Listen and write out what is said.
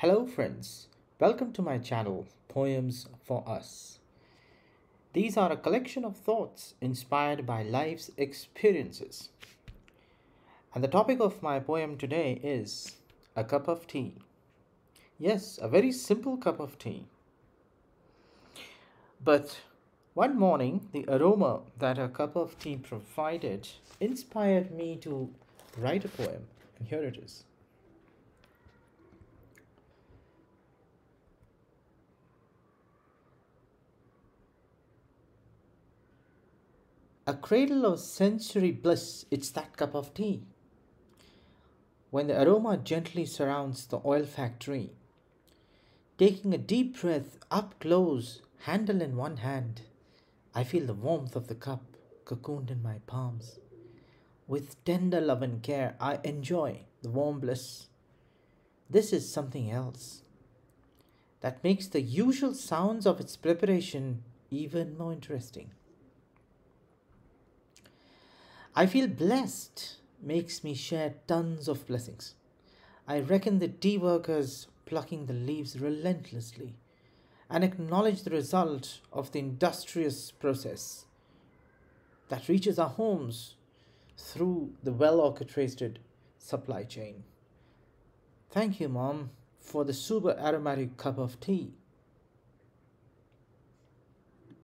Hello, friends. Welcome to my channel, Poems for Us. These are a collection of thoughts inspired by life's experiences. And the topic of my poem today is a cup of tea. Yes, a very simple cup of tea. But one morning, the aroma that a cup of tea provided inspired me to write a poem. And here it is. A cradle of sensory bliss, it's that cup of tea. When the aroma gently surrounds the olfactory, taking a deep breath up close, handle in one hand, I feel the warmth of the cup cocooned in my palms. With tender love and care, I enjoy the warm bliss. This is something else that makes the usual sounds of its preparation even more interesting. I feel blessed makes me share tons of blessings. I reckon the tea workers plucking the leaves relentlessly and acknowledge the result of the industrious process that reaches our homes through the well orchestrated supply chain. Thank you, Mom, for the super aromatic cup of tea.